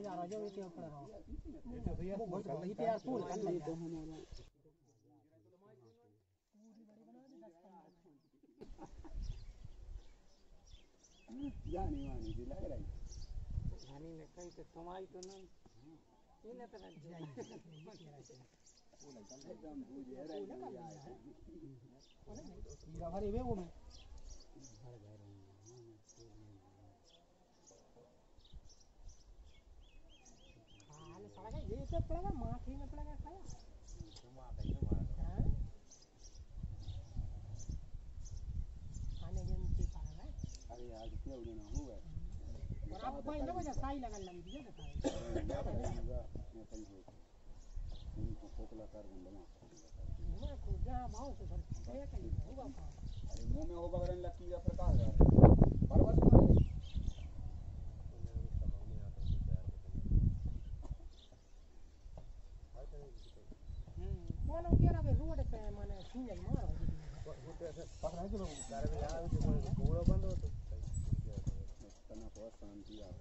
यार जो इते ऊपर रहो वो बहुत बड़ा इते यार फूल कर लिया जानी वानी भी लग रही धानी में कहीं तो कमाई तो नहीं इन्हें तो नहीं एकदम बुझे रही है हीरा भरी वे वो में तो पड़ेगा माथी में पड़ेगा खाया? हाँ? खाने के नीचे पाएगा अरे आज क्यों ना हुआ और आप कोई ना वजह साई लगन लगी दिया हो इनको खोखला कर दूँगा मैं जहाँ भाव से कर होगा अरे मुँह में होगा वरन लकी प्रकाश। कौन कह रहा है रोड पे माने सिंगल मार हो पकड़ा के लोग तना बहुत शांति आपको